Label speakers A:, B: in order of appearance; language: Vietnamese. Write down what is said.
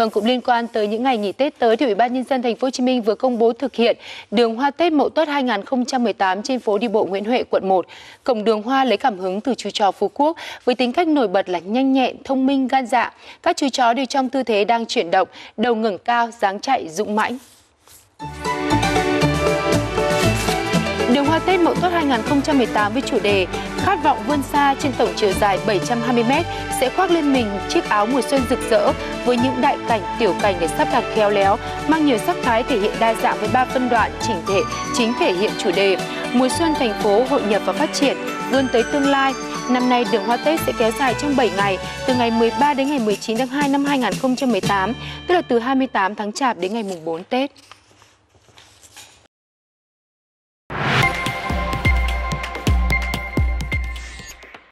A: Vâng, cũng liên quan tới những ngày nghỉ Tết tới thì Ủy ban nhân dân thành phố Hồ Chí Minh vừa công bố thực hiện đường hoa Tết Mậu Tuất 2018 trên phố đi bộ Nguyễn Huệ, quận 1. Cổng đường hoa lấy cảm hứng từ chú chó Phú Quốc với tính cách nổi bật là nhanh nhẹn, thông minh, gan dạ. Các chú chó đều trong tư thế đang chuyển động, đầu ngẩng cao, dáng chạy dũng mãnh. Hoa Tết Mậu Tuất 2018 với chủ đề Khát vọng vươn xa trên tổng chiều dài 720m sẽ khoác lên mình chiếc áo mùa xuân rực rỡ với những đại cảnh, tiểu cảnh để sắp đặt khéo léo, mang nhiều sắc thái thể hiện đa dạng với ba phân đoạn chỉnh thể, chính thể hiện chủ đề Mùa xuân thành phố hội nhập và phát triển, vươn tới tương lai. Năm nay đường hoa Tết sẽ kéo dài trong 7 ngày, từ ngày 13 đến ngày 19 tháng 2 năm 2018, tức là từ 28 tháng Chạp đến ngày mùng 4 Tết.